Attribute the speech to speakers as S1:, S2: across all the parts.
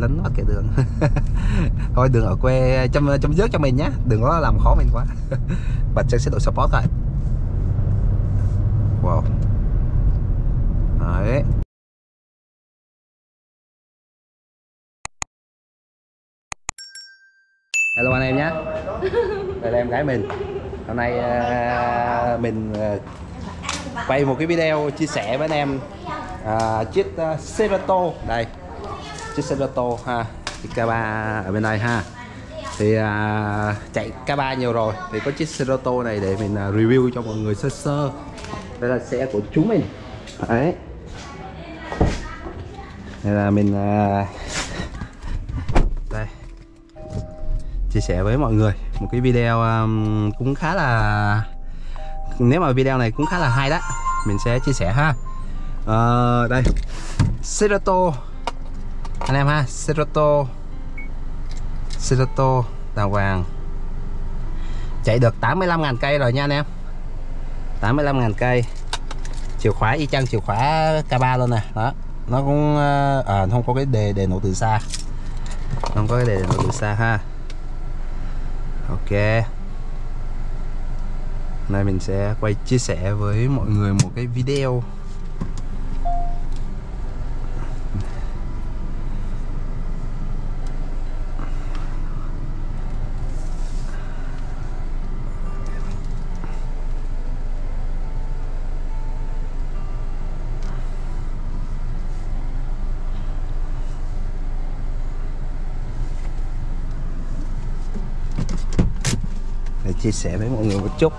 S1: lấn mất cái đường. Thôi đường ở quê chăm chăm dớt cho mình nhé đừng có làm khó mình quá. Bật chân sẽ độ support lại. Wow. Đấy. Hello anh em nhé đây là em gái mình. Hôm nay uh, mình uh, quay một cái video chia sẻ với anh em uh, chiếc uh, Cerato đây chiếc Cerato ha chiếc K3 ở bên đây ha. Thì à, chạy K3 nhiều rồi. Thì có chiếc Cerato này để mình à, review cho mọi người sơ sơ. Đây là xe của chúng mình. Đấy. Đây là mình à, đây. Chia sẻ với mọi người. Một cái video um, cũng khá là nếu mà video này cũng khá là hay đó mình sẽ chia sẻ ha. Ờ, đây. Cerato anh em ha Cerato Cerato đào vàng. Chạy được 85.000 cây rồi nha anh em. 85.000 cây. Chìa khóa y chang chìa khóa K3 luôn nè. Đó. Nó cũng ờ, à, không có cái đề đề nổ từ xa. Không có cái đề nổ từ xa ha. Ok. Nay mình sẽ quay chia sẻ với mọi người một cái video. Chia sẻ với mọi người một chút.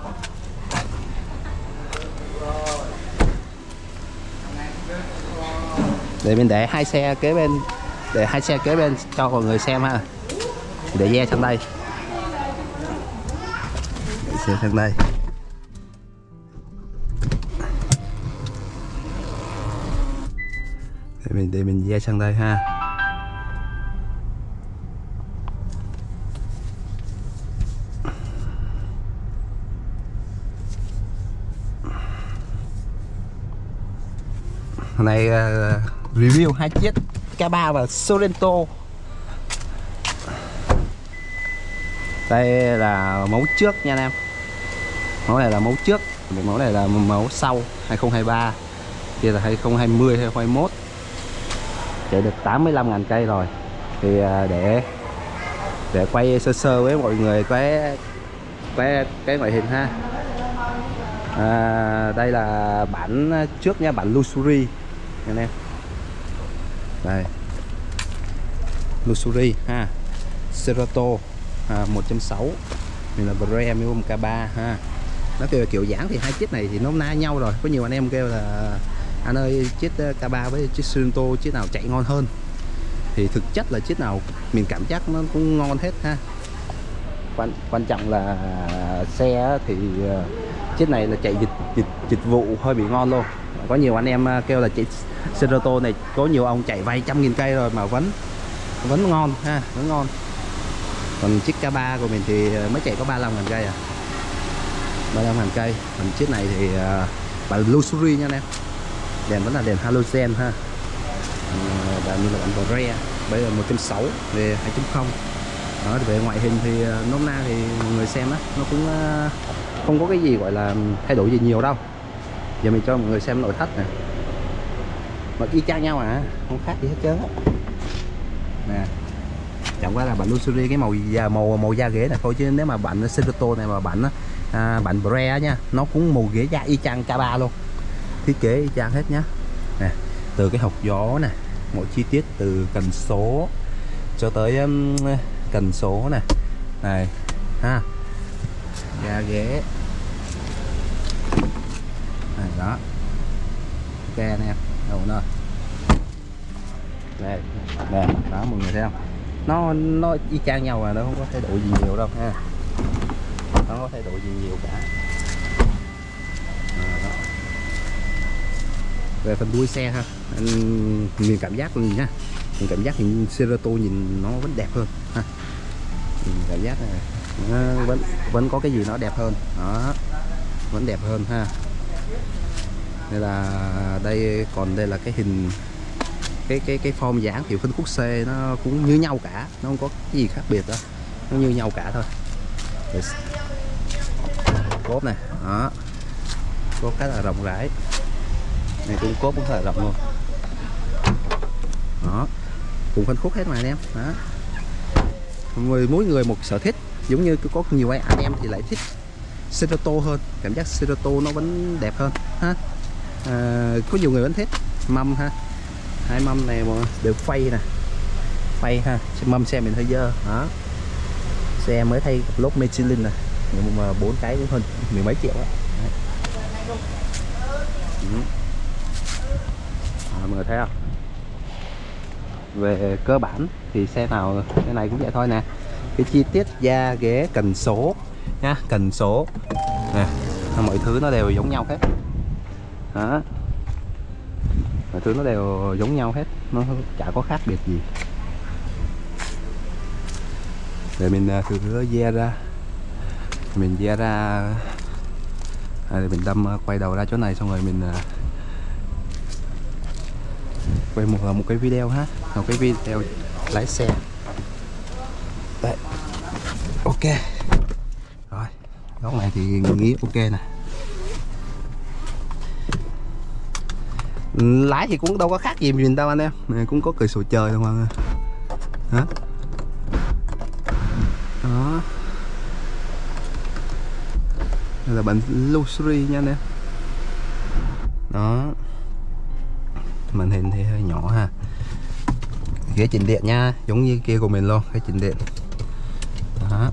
S1: Để mình để hai xe kế bên, để hai xe kế bên cho mọi người xem ha. Để ve sang đây. Để xe sang đây. Để mình để mình ve sang đây ha. Hôm nay uh, review hai chiếc K3 và Sorento. Đây là mẫu trước nha anh em. Mẫu này là mẫu trước mẫu này là mẫu sau 2023 kia là 2020 2021 chạy được 85.000 cây rồi. Thì uh, để để quay sơ sơ với mọi người cái cái cái ngoại hình ha. À, đây là bản trước nha bản Luxury anh em đây. Luxury ha. Cerato à, 1.6 mình là Premium K3 ha. Nó kêu là kiểu dáng thì hai chiếc này thì nó na nhau rồi. Có nhiều anh em kêu là anh ơi chiếc ờ, K3 với chiếc Serato chiếc nào chạy ngon hơn? Thì thực chất là chiếc nào mình cảm giác nó cũng ngon hết ha. Quan quan trọng là xe thì ờ, chiếc này là chạy dịch dịch dịch vụ hơi bị ngon luôn có nhiều anh em à, kêu là chị Seroto này có nhiều ông chạy vay trăm nghìn cây rồi mà vẫn vẫn ngon ha vẫn ngon. Còn chiếc K3 của mình thì à, mới chạy có 35 ngàn cây à. 35 ngàn cây. Còn chiếc này thì à, uh, bản Luxury nha anh em. Đèn vẫn là đèn halogen ha. Ờ, Và như là bản re bây giờ 1.6 về 2.0 đó về ngoại hình thì nôm na thì người xem á nó cũng uh, không có cái gì gọi là thay đổi gì nhiều đâu giờ mình cho mọi người xem nội thất nè mà y chang nhau à không khác gì hết trơn á. Nè chẳng qua là bản Luxury cái màu da màu màu da ghế này thôi chứ nếu mà bản Cerato này mà bản à, bản Bre nha nó cũng màu ghế da y chang K3 luôn. Thiết kế y chang hết nhá. Nè từ cái hộc gió nè mọi chi tiết từ cần số cho tới um, cần số nè. Này ha da ghế đó. Ok anh em đầu nơi đây nè đó mọi người thấy không? Nó nó y chang nhau mà nó không có thay đổi gì nhiều đâu ha. Nó không có thay đổi gì nhiều cả. À, về phần đuôi xe ha anh nhìn cảm giác mình nha nhìn cảm giác thì Cerato nhìn nó vẫn đẹp hơn ha. Nhìn cảm giác này nó vẫn vẫn có cái gì nó đẹp hơn. Đó vẫn đẹp hơn ha đây là, đây, còn đây là cái hình, cái cái cái form dáng kiểu phân khúc C, nó cũng như nhau cả, nó không có cái gì khác biệt đâu, nó như nhau cả thôi. Cốp này, đó. Cốp khá là rộng rãi. Này, cũng cốp cũng khá là rộng luôn. Đó. Cùng phân khúc hết mà anh em, đó. Mỗi mỗi người một sở thích, giống như có nhiều anh em thì lại thích serato hơn, cảm giác serato nó vẫn đẹp hơn, ha à, có nhiều người vẫn thích mâm ha. Hai mâm này mà được phay nè. Phay ha. Mâm xe mình hơi dơ. Đó. Xe mới thay lốp Michelin nè. Nhưng mà bốn cái cũng hơn mười mấy triệu á. Ừ. À, mọi người thấy không? Về cơ bản thì xe nào cái này cũng vậy thôi nè. Cái chi tiết da ghế cần số nha cần số. Nè mọi thứ nó đều giống nhau hết đó mọi thứ nó đều giống nhau hết nó chả có khác biệt gì. Để mình à, thử thử ve ra. Mình ve ra à, mình đâm à, quay đầu ra chỗ này xong rồi mình à, quay một là một cái video ha. Một cái video lái xe. Đấy. ok. Rồi góc này thì nghĩ ok nè. Lái thì cũng đâu có khác gì mình đâu anh em. Này cũng có cửa sổ trời đâu mà hả? Đó. Đây là bản luxury nha anh em. Đó. Màn hình thì hơi nhỏ ha. Ghế chỉnh điện nha giống như kia của mình luôn ghế chỉnh điện. Đó.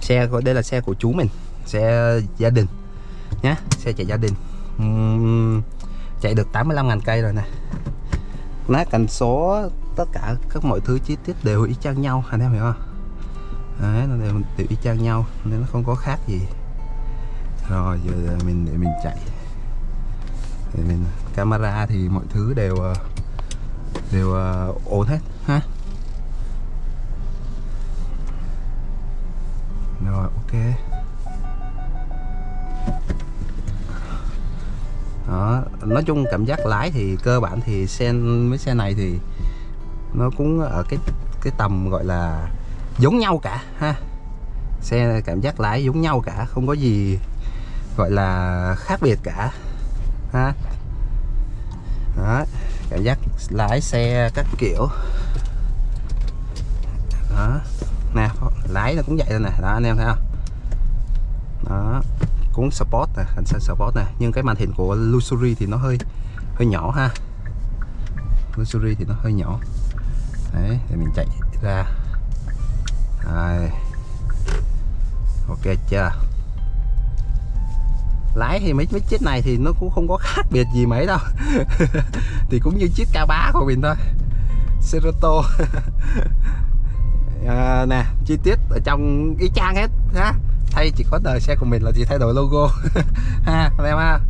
S1: Xe của đây là xe của chú mình xe gia đình nhé xe chạy gia đình. Uhm, chạy được 85.000 cây rồi nè. Lá cành số tất cả các mọi thứ chi tiết đều y chang nhau anh em hiểu không? Đấy, nó đều, đều y chang nhau nên nó không có khác gì. Rồi giờ mình để mình chạy. Để mình camera thì mọi thứ đều ờ, đều uh, ổn hết ha? Rồi ok. Nói chung cảm giác lái thì cơ bản thì xe, mấy xe này thì nó cũng ở cái cái tầm gọi là giống nhau cả, ha. Xe cảm giác lái giống nhau cả, không có gì gọi là khác biệt cả, ha. Đó, cảm giác lái xe các kiểu. Đó, nè, lái nó cũng vậy thôi nè. Đó, anh em thấy không? Đó cũng sport nè cảnh xe sport nè. Nhưng cái màn hình của luxury thì nó hơi hơi nhỏ ha. Luxury thì nó hơi nhỏ. Đấy để mình chạy ra. Đấy. ok chưa? Lái thì mấy mấy chiếc này thì nó cũng không có khác biệt gì mấy đâu. Thì cũng như chiếc ca bá của mình thôi. Cerato à, nè chi tiết ở trong y chang hết ha thay chỉ có đời xe của mình là chỉ thay đổi logo. Ha anh em ha.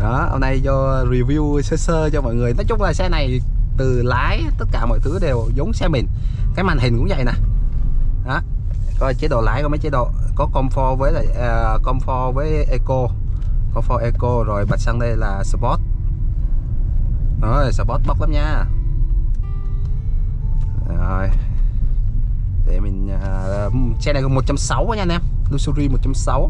S1: Đó hôm nay do review sơ sơ cho mọi người. Nói chung là xe này từ lái tất cả mọi thứ đều giống xe mình. Cái màn hình cũng vậy nè. Đó coi chế độ lái có mấy chế độ. Có comfort với lại uh, comfort với eco. Comfort eco rồi bật sang đây là sport. Rồi sport bốc lắm nha. Rồi để mình uh, xe này gồm 160 nha anh em. Luxury 160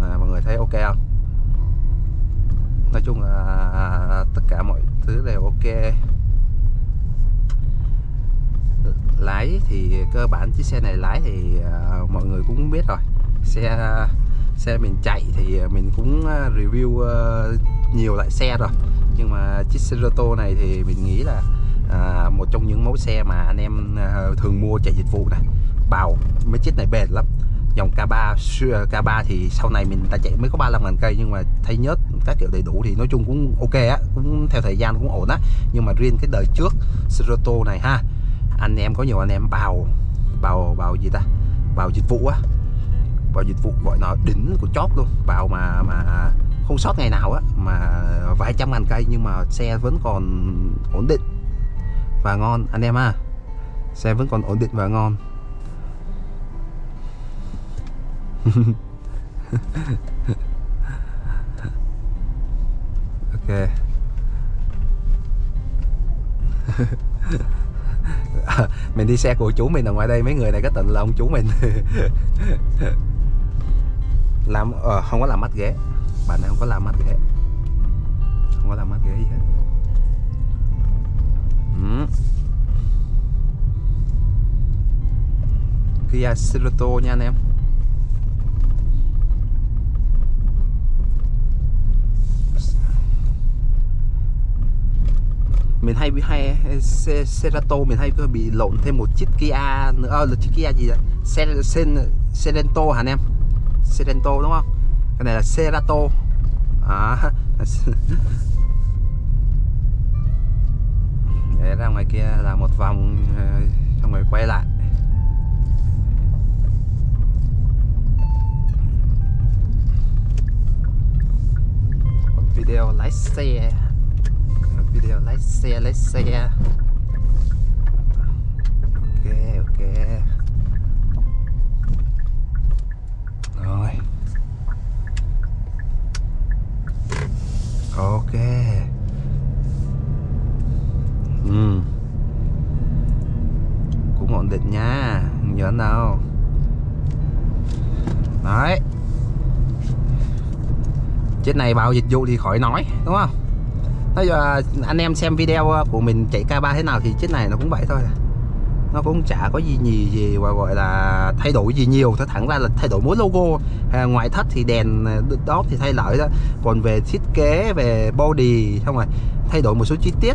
S1: à, mọi người thấy ok không? Nói chung là à, tất cả mọi thứ đều ok. Lái thì cơ bản chiếc xe này lái thì uh, mọi người cũng biết rồi. Xe xe mình chạy thì mình cũng review uh, nhiều loại xe rồi. Nhưng mà chiếc Cerato này thì mình nghĩ là à, một trong những mẫu xe mà anh em à, thường mua chạy dịch vụ này. Bào mấy chiếc này bền lắm. Dòng K3 K3 thì sau này mình ta chạy mới có 35 ngàn cây nhưng mà thay nhớt các kiểu đầy đủ thì nói chung cũng ok á cũng theo thời gian cũng ổn á. Nhưng mà riêng cái đời trước Cerato này ha anh em có nhiều anh em bào bào bào gì ta? Bào dịch vụ á. Bào dịch vụ gọi nó đỉnh của chót luôn. Bào mà mà không sót ngày nào á mà vài trăm ngàn cây nhưng mà xe vẫn còn ổn định và ngon. Anh em ha. Xe vẫn còn ổn định và ngon. Ok. Mình đi xe của chú mình ở ngoài đây mấy người này có tình là ông chú mình. Làm ờ, không có làm mắt ghế. Bạn này không có làm mắt ghế. Không có làm mắt ghế gì hết. Kia Cerato à, nha anh em. Mình hay bị hay Cerato mình hay bị lộn thêm một chiếc Kia nữa. À, là chiếc Kia gì đấy Sen, Serento hả anh em? Serento đúng không? Cái này là Cerato à, để ra ngoài kia là một vòng ờ, xong rồi quay lại. Video, lái xe. Video lái xe lái xe. Ok ok. Rồi. Ok. Ừ cũng ổn định nha. Nhớ nào đấy trên này bảo dịch vụ thì khỏi nói đúng không? Nói giờ anh em xem video của mình chạy K3 thế nào thì chiếc này nó cũng vậy thôi. Nó cũng chả có gì gì gì và gọi là thay đổi gì nhiều. Thôi thẳng ra là thay đổi mỗi logo. À, ngoại thất thì đèn à, đó thì thay đổi đó. Còn về thiết kế về body không rồi thay đổi một số chi tiết.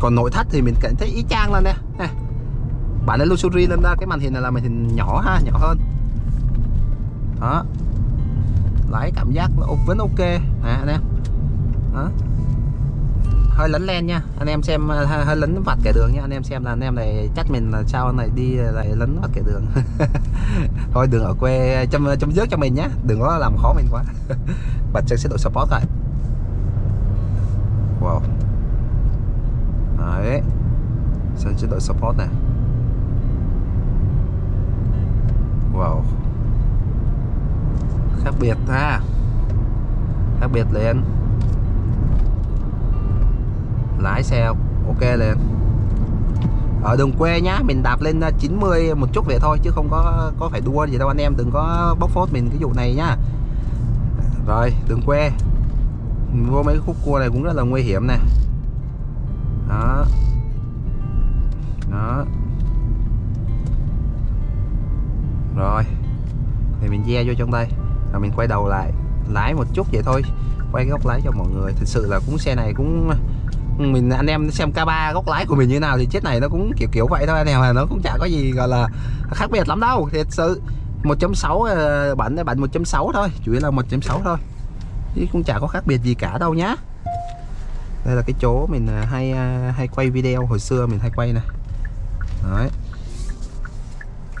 S1: Còn nội thất thì mình cảm thấy ý chang lên nè bản lên luxury lên ra cái màn hình này là màn hình nhỏ ha nhỏ hơn. Đó lái cảm giác nó vẫn ok. À, anh em? Đó hơi lấn len nha. Anh em xem hơi, hơi lấn vặt kẻ đường nha. Anh em xem là anh em này chắc mình là sao này đi lại lấn vặt kẻ đường. Thôi đường ở quê chăm chăm dứt cho mình nhé đừng có làm khó mình quá. Bật trên chế độ support lại wow. Đấy. Sang chế độ support này wow khác biệt ha. Khác biệt liền. Lái xe ok liền. Ở đường quê nhá, mình đạp lên à, 90 một chút vậy thôi, chứ không có có phải đua gì đâu anh em, đừng có bóc phốt mình cái vụ này nhá. Rồi, đường quê. Vô mấy khúc cua này cũng rất là nguy hiểm nè. Đó. Đó. Rồi. Thì mình ve vô trong đây rồi mình quay đầu lại, lái một chút vậy thôi. Quay cái góc lái cho mọi người. Thực sự là cũng xe này cũng, mình, anh em xem K3 góc lái của mình như nào thì chiếc này nó cũng kiểu kiểu vậy thôi. Anh em nó cũng chả có gì gọi là khác biệt lắm đâu. Thiệt sự 1.6 bản bản 1.6 thôi. Chủ yếu là 1.6 thôi. Chứ cũng chả có khác biệt gì cả đâu nhá. Đây là cái chỗ mình ờ, hay ờ, hay quay video. Hồi xưa mình hay quay này đấy.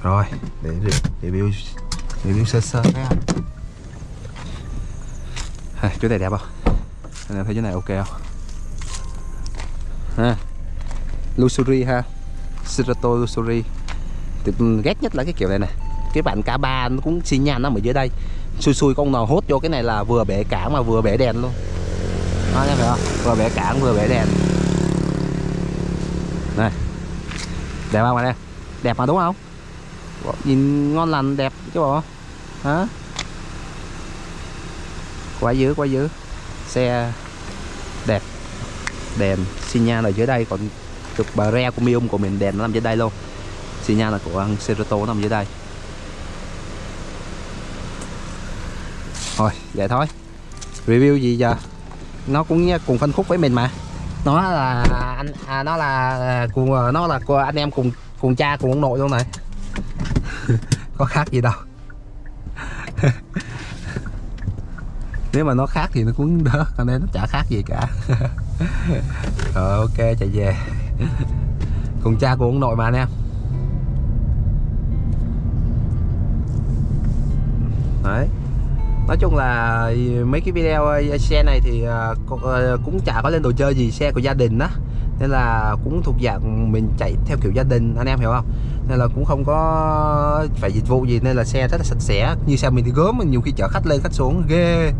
S1: Rồi, để review review sơ sơ cái à, chỗ này đẹp không? Anh em thấy chỗ này ok không? Ha lusuri ha? Cerato lusuri, thì ừ, ghét nhất là cái kiểu này này. Cái bạn K3 nó cũng xi nhan nó ở dưới đây. Xui xui con nào hốt vô cái này là vừa bể cảng mà vừa bể đèn luôn. Đó thấy không? Vừa bể cảng vừa bể đèn. Này. Đẹp không bạn em? Đẹp mà đúng không? Nhìn ngon lành đẹp chứ bộ. Hả? Quá dứa quá dứa xe đẹp. Đèn xi nhan ở dưới đây còn cực bà re của Mium của mình đèn nó nằm dưới đây luôn. Xi nhan là của Cerato nằm dưới đây. Thôi vậy thôi. Review gì giờ? Nó cũng cùng phân khúc với mình mà. Nó là anh à, nó là à, cùng nó là của anh em cùng cùng cha cùng ông nội luôn này. Có khác gì đâu. nếu mà nó khác thì nó cũng đỡ nên nó chả khác gì cả. Rồi, ok, chạy về. Cùng cha của ông nội mà anh em. Đấy. Nói chung là mấy cái video ờ, xe này thì ờ, ờ, cũng chả có lên đồ chơi gì xe của gia đình đó nên là cũng thuộc dạng mình chạy theo kiểu gia đình, anh em hiểu không? Nên là cũng không có phải dịch vụ gì, nên là xe rất là sạch sẽ. Như xe mình thì gớm mình nhiều khi chở khách lên, khách xuống, ghê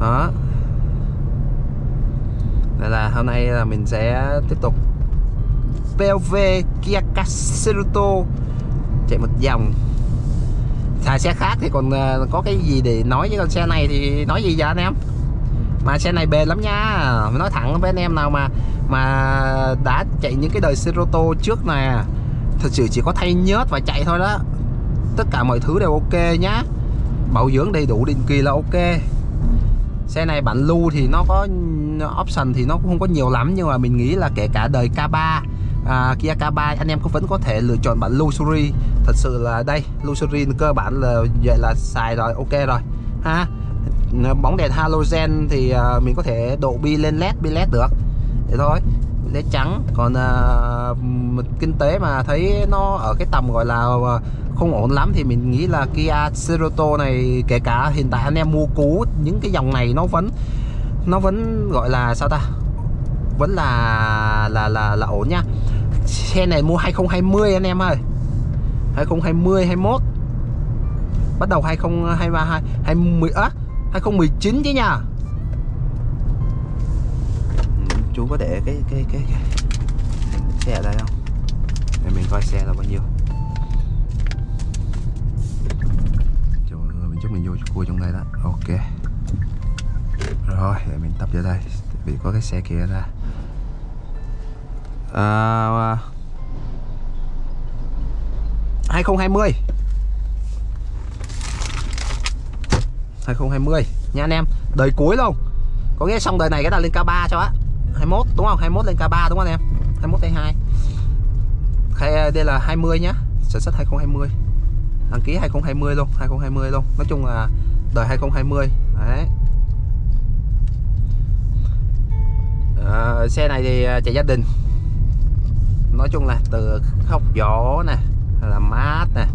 S1: đó. Đây là hôm nay là mình sẽ tiếp tục POV Kia Castello chạy một vòng. Xài xe khác thì còn ờ, có cái gì để nói với con xe này thì nói gì vậy anh em? Mà xe này bền lắm nha. Mình nói thẳng với anh em nào mà mà đã chạy những cái đời Cerato trước nè. Thật sự chỉ có thay nhớt và chạy thôi đó. Tất cả mọi thứ đều ok nhá. Bảo dưỡng đầy đủ định kỳ là ok xe này bản lưu thì nó có option thì nó cũng không có nhiều lắm nhưng mà mình nghĩ là kể cả đời K3 à, Kia K3 anh em cũng vẫn có thể lựa chọn bản Luxury. Thật sự là đây Luxury cơ bản là vậy là xài rồi ok rồi. Ha? Bóng đèn halogen thì uh, mình có thể độ bi lên led bi led được. Thế thôi led trắng còn uh, kinh tế mà thấy nó ở cái tầm gọi là uh, không ổn lắm thì mình nghĩ là Kia Cerato này kể cả hiện tại anh em mua cũ những cái dòng này nó vẫn nó vẫn gọi là sao ta? Vẫn là là là là ổn nha. Xe này mua 2020 anh em ơi. 2020 21 bắt đầu 2023 20 á 2019 chứ nha chú có để cái cái cái, cái xe ở đây không? Để mình coi xe là bao nhiêu. Trời ơi, mình chút mình vô cua trong đây đó. Ok. Rồi để mình tập vô đây. Vì có cái xe kia ra. À, 2020 2020 nha anh em đời cuối luôn. Có nghĩa xong đời này cái ta lên K3 cho á. 21 đúng không? 21 lên K3 đúng không anh em 21 T2 Khai, à, đây là 20 nhá. Sản xuất 2020 đăng ký 2020 luôn 2020 luôn. Nói chung là đời 2020 đấy. À, xe này thì à, chạy gia đình. Nói chung là từ khóc gió nè là mát nè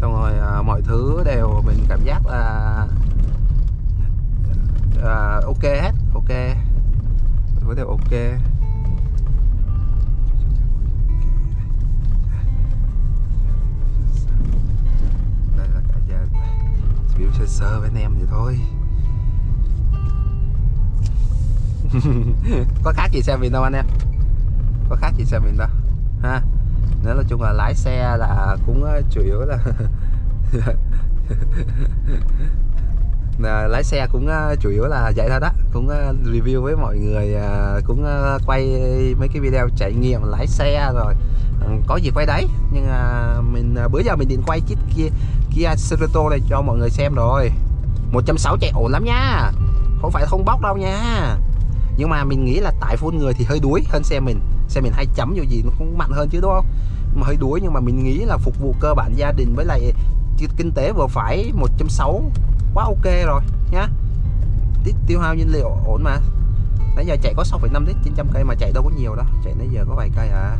S1: xong rồi à, mọi thứ đều mình cảm giác là à, ok hết ok có đều ok. Đây là cả nhà biểu sơ sơ với anh em thì thôi. Có khác gì xe mình đâu anh em. Có khác gì xe mình đâu. Ha? Nếu nói chung là lái xe là cũng ờ, chủ yếu là Ờ, lái xe cũng ờ, chủ yếu là vậy thôi đó, cũng ờ, review với mọi người cũng quay mấy cái video trải nghiệm lái xe rồi. Ừ, có gì quay đấy, nhưng mình bữa giờ mình định quay chiếc kia Kia Cerato này cho mọi người xem rồi. 160 chạy ổn lắm nha, không phải không bóc đâu nha. Nhưng mà mình nghĩ là tại phun người thì hơi đuối hơn xe mình xe mình hay chấm vô gì nó cũng mạnh hơn chứ, đúng không? Mà hơi đuối, nhưng mà mình nghĩ là phục vụ cơ bản gia đình với lại kinh tế vừa phải 160 quá ok rồi nhá. Tiết tiêu hao nhiên liệu ổn mà. Nãy giờ chạy có 6,5 lít 900 cây mà chạy đâu có nhiều đâu. Chạy nãy giờ có vài cây à.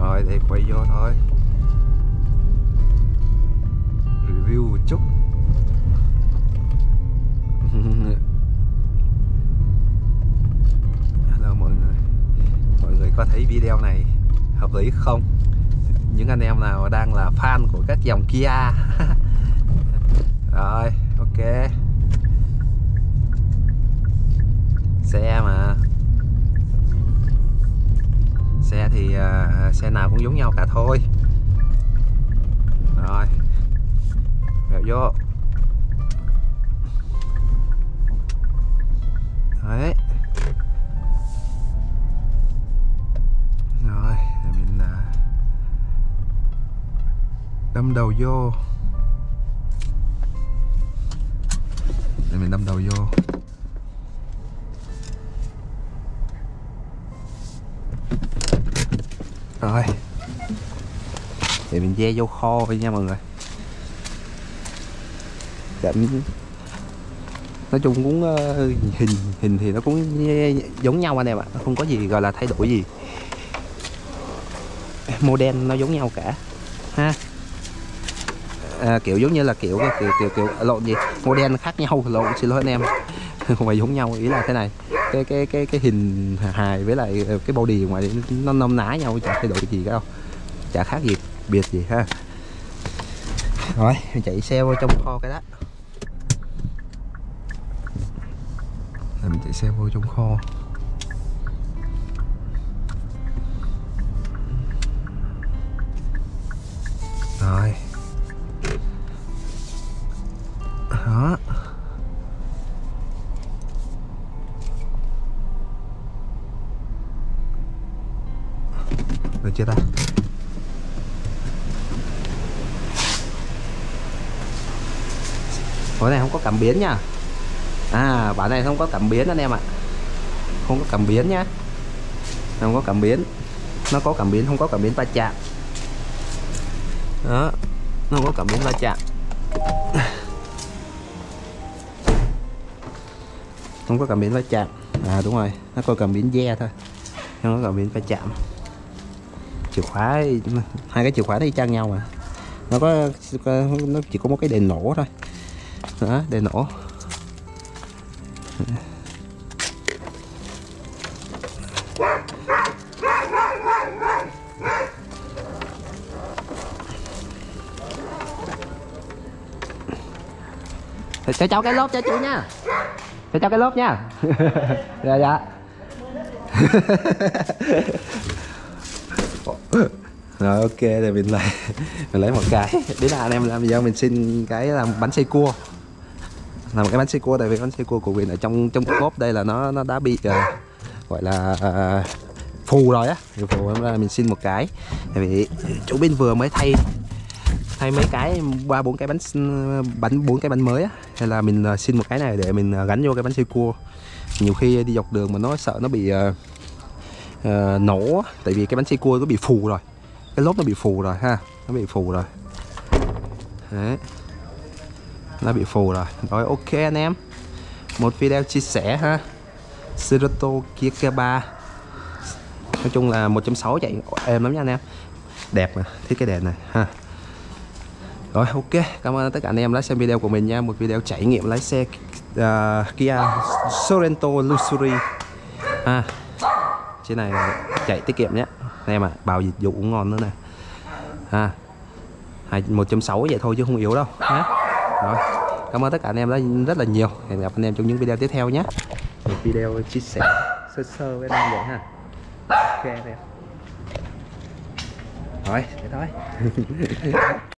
S1: Rồi để quay vô thôi. Review một chút. Hello mọi người. Mọi người có thấy video này hợp lý không? Những anh em nào đang là fan của các dòng Kia. rồi ok. Xe mà. Xe thì uh, xe nào cũng giống nhau cả thôi. Rồi. Vào vô. Đấy. Rồi để mình uh, đâm đầu vô. Mình đâm đầu vô. Rồi. Thì mình ve vô kho đi nha mọi người. Dạ, Cảnh nói chung cũng uh, hình hình thì nó cũng giống nhau anh em ạ. Không có gì gọi là thay đổi gì. Model nó giống nhau cả. Ha? À, kiểu giống như là kiểu kiểu kiểu kiểu à, lộn gì? Model khác nhau lộn xin lỗi anh em. Không phải giống nhau ý là thế này. Cái cái cái cái hình hài với lại ờ, cái body ngoài nó nôm ná nhau chả thay đổi gì cả đâu. Chả khác gì biệt gì ha. Rồi chạy xe vô trong kho cái đó Rồi mình chạy xe vô trong kho. Rồi. Đó. Được chưa ta? Cái này không có cảm biến nha. À bản này không có cảm biến anh em ạ. Không có cảm biến nhá. Không có cảm biến. Nó có cảm biến, không có cảm biến va chạm. Đó, Nó không có cảm biến va chạm. Không có cảm biến va chạm. À đúng rồi. Nó có cảm biến da thôi. Không có cảm biến va chạm. Chìa khóa Hai cái chìa khóa thì chăng nhau mà. Nó có, Nó chỉ có một cái đèn nổ thôi. Đó, đèn nổ. Cho cháu cái lốp cho chú nha cho cháu cái lốp nha dạ dạ. Rồi ok thì mình lại mình lấy một cái. Đấy là anh em làm giờ mình xin cái làm bánh xe cua. Là một cái bánh xe cua tại vì bánh xe cua của mình ở trong trong cốp đây là nó nó đã bị uh, gọi là uh, phù rồi á. Phù là mình xin một cái. Tại vì chủ bên vừa mới thay hay mấy cái ba bốn cái bánh bánh bốn cái bánh mới á. Hay là mình à, xin một cái này để mình à, gắn vô cái bánh xe cua. Nhiều khi đi dọc đường mà nó sợ nó bị uh, uh, nổ tại vì cái bánh xe cua nó bị phù rồi. Cái lốp nó bị phù rồi ha nó bị phù rồi. Đấy. Nó bị phù rồi. Rồi ok anh em. Một video chia sẻ ha. Serato Kia K3 nói chung là 1.6 chạy êm lắm nha anh em. Đẹp mà thiết cái đèn này ha rồi ok. Cảm ơn tất cả anh em đã xem video của mình nha. Một video trải nghiệm lái xe uh, Kia Sorento Luxury. À, ha chiếc này chạy tiết kiệm nhé. Anh em ạ à, bào dịch vụ cũng ngon nữa nè. À, ha 1.6 vậy thôi chứ không yếu đâu. Ha rồi cảm ơn tất cả anh em đã rất là nhiều. Hẹn gặp anh em trong những video tiếp theo nhé. Một video chia sẻ sơ sơ với anh em vậy ha. Ok em. Rồi thế thôi.